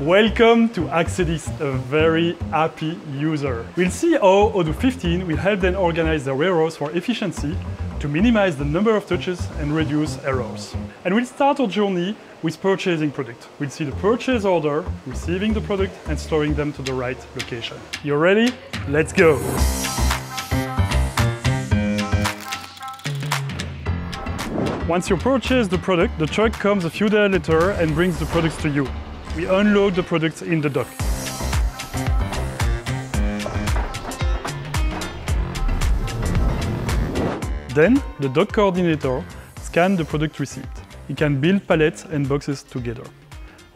Welcome to Axedis, a very happy user. We'll see how Odoo 15 will help them organize their warehouse for efficiency, to minimize the number of touches and reduce errors. And we'll start our journey with purchasing product. We'll see the purchase order, receiving the product and storing them to the right location. You ready? Let's go! Once you purchase the product, the truck comes a few days later and brings the products to you we unload the products in the dock. Then, the dock coordinator scans the product receipt. He can build pallets and boxes together.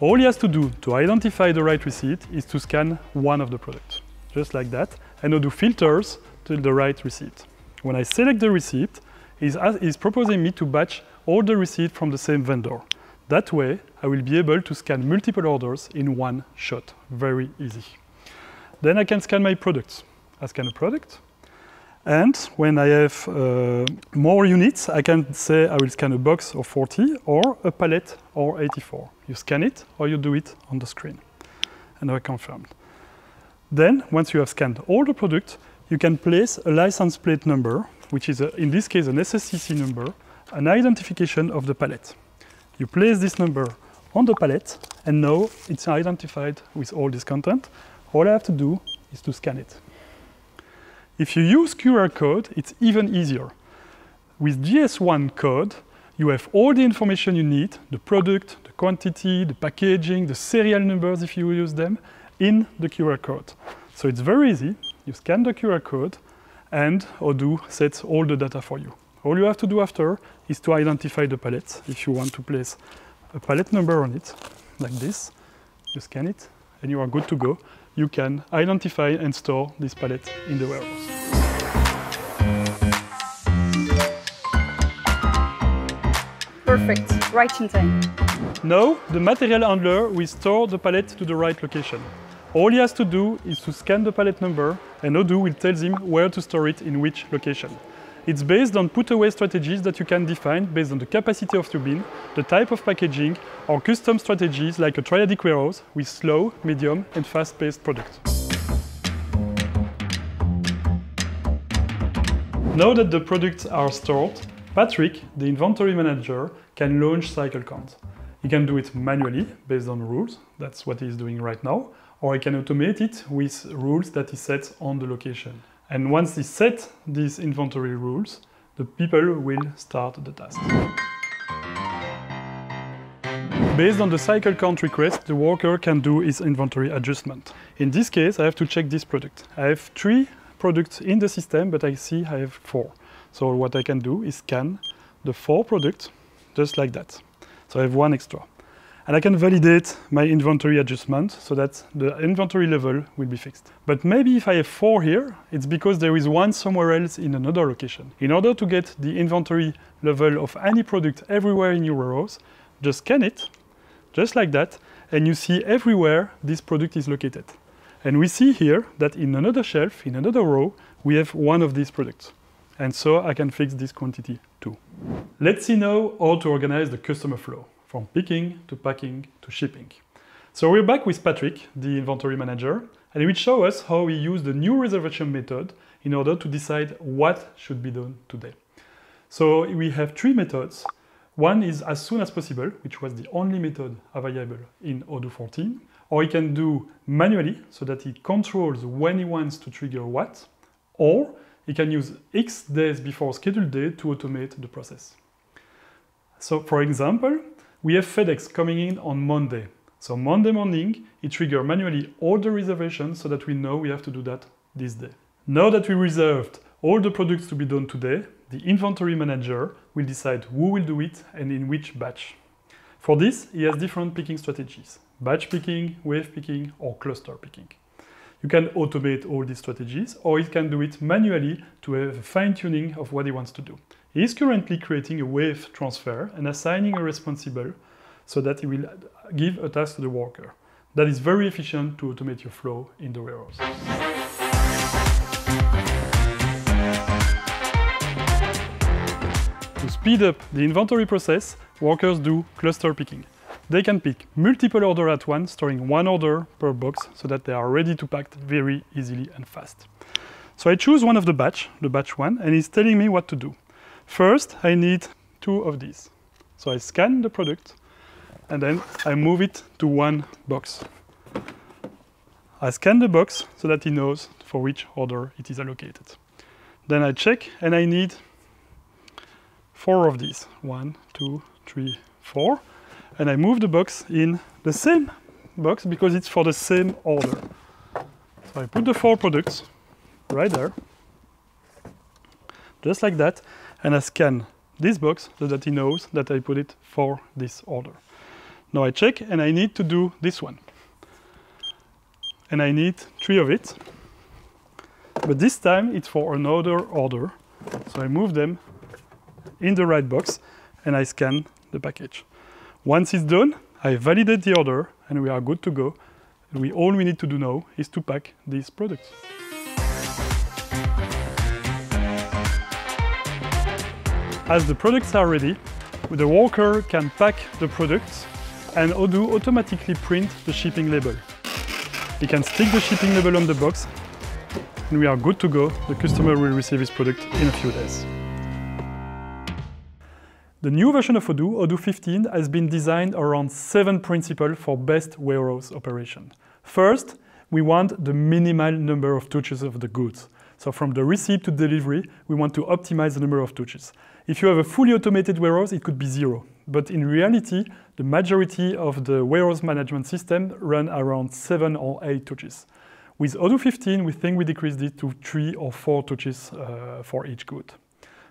All he has to do to identify the right receipt is to scan one of the products, just like that, and Odoo filters to the right receipt. When I select the receipt, he's, he's proposing me to batch all the receipts from the same vendor. That way, I will be able to scan multiple orders in one shot. Very easy. Then I can scan my products. I scan a product. And when I have uh, more units, I can say I will scan a box of 40 or a pallet or 84. You scan it or you do it on the screen. And I confirmed. Then, once you have scanned all the products, you can place a license plate number, which is, a, in this case, an SSCC number, an identification of the pallet. You place this number on the pallet, and now it's identified with all this content. All I have to do is to scan it. If you use QR code, it's even easier. With GS1 code, you have all the information you need, the product, the quantity, the packaging, the serial numbers if you use them, in the QR code. So it's very easy. You scan the QR code, and Odoo sets all the data for you. All you have to do after is to identify the pallet. If you want to place a pallet number on it, like this, you scan it, and you are good to go. You can identify and store this pallet in the warehouse. Perfect, right in time. Now, the material handler will store the pallet to the right location. All he has to do is to scan the pallet number, and Odoo will tell him where to store it in which location. It's based on put-away strategies that you can define based on the capacity of your bin, the type of packaging, or custom strategies like a triadic warehouse with slow, medium, and fast-paced products. Now that the products are stored, Patrick, the inventory manager, can launch cycle count. He can do it manually based on rules, that's what he's doing right now, or he can automate it with rules that he sets on the location. And once they set these inventory rules, the people will start the task. Based on the cycle count request, the worker can do his inventory adjustment. In this case, I have to check this product. I have three products in the system, but I see I have four. So what I can do is scan the four products just like that. So I have one extra. And I can validate my inventory adjustment so that the inventory level will be fixed. But maybe if I have four here, it's because there is one somewhere else in another location. In order to get the inventory level of any product everywhere in your warehouse, just scan it, just like that, and you see everywhere this product is located. And we see here that in another shelf, in another row, we have one of these products. And so I can fix this quantity too. Let's see now how to organize the customer flow from picking to packing to shipping. So we're back with Patrick, the inventory manager, and he will show us how we use the new reservation method in order to decide what should be done today. So we have three methods. One is as soon as possible, which was the only method available in Odoo 14, or he can do manually so that he controls when he wants to trigger what, or he can use X days before scheduled day to automate the process. So for example, we have FedEx coming in on Monday. So Monday morning, it triggers manually all the reservations so that we know we have to do that this day. Now that we reserved all the products to be done today, the inventory manager will decide who will do it and in which batch. For this, he has different picking strategies, batch picking, wave picking, or cluster picking. You can automate all these strategies, or he can do it manually to have a fine-tuning of what he wants to do. He is currently creating a wave transfer and assigning a responsible so that he will give a task to the worker. That is very efficient to automate your flow in the warehouse. To speed up the inventory process, workers do cluster picking. They can pick multiple orders at once, storing one order per box so that they are ready to pack very easily and fast. So I choose one of the batch, the batch one, and it's telling me what to do. First, I need two of these. So I scan the product and then I move it to one box. I scan the box so that he knows for which order it is allocated. Then I check and I need four of these. One, two, three, four. And I move the box in the same box because it's for the same order. So I put the four products right there, just like that, and I scan this box so that he knows that I put it for this order. Now I check and I need to do this one. And I need three of it. But this time it's for another order. So I move them in the right box and I scan the package. Once it's done, I validate the order and we are good to go. We, all we need to do now is to pack these products. As the products are ready, the worker can pack the products and Odoo automatically print the shipping label. He can stick the shipping label on the box and we are good to go. The customer will receive his product in a few days. The new version of Odoo, Odoo 15, has been designed around seven principles for best warehouse operation. First, we want the minimal number of touches of the goods. So from the receipt to delivery, we want to optimize the number of touches. If you have a fully automated warehouse, it could be zero. But in reality, the majority of the warehouse management system run around seven or eight touches. With Odoo 15, we think we decreased it to three or four touches uh, for each good.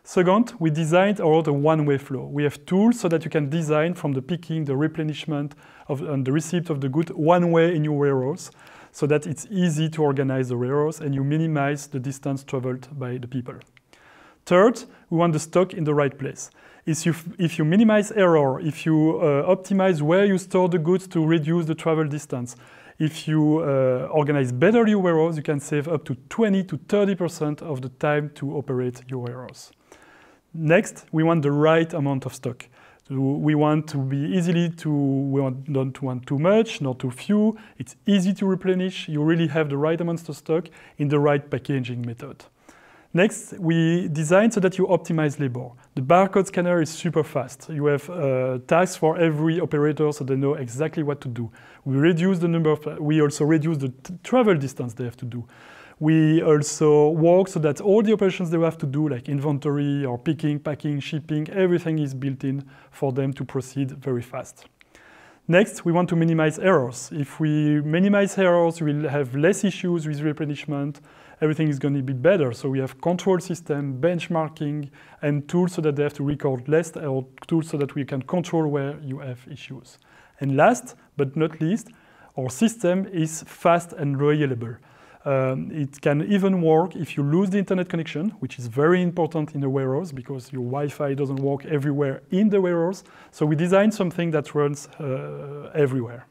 Second, we designed around a one-way flow. We have tools so that you can design from the picking, the replenishment, of, and the receipt of the good one way in your warehouse so that it's easy to organize the warehouse and you minimize the distance traveled by the people. Third, we want the stock in the right place. If you, if you minimize error, if you uh, optimize where you store the goods to reduce the travel distance, if you uh, organize better your warehouse, you can save up to 20 to 30% of the time to operate your warehouse. Next, we want the right amount of stock. So we want to be easily to, we want, don't want too much, not too few. It's easy to replenish. You really have the right amounts of stock in the right packaging method. Next, we design so that you optimize labor. The barcode scanner is super fast. You have uh, tasks for every operator so they know exactly what to do. We reduce the number of, we also reduce the travel distance they have to do. We also work so that all the operations they have to do, like inventory or picking, packing, shipping, everything is built in for them to proceed very fast. Next, we want to minimize errors. If we minimize errors, we'll have less issues with replenishment. Everything is going to be better. So we have control system, benchmarking, and tools so that they have to record less, or tools so that we can control where you have issues. And last but not least, our system is fast and reliable. Um, it can even work if you lose the internet connection, which is very important in the warehouse because your Wi-Fi doesn't work everywhere in the warehouse. So we designed something that runs uh, everywhere.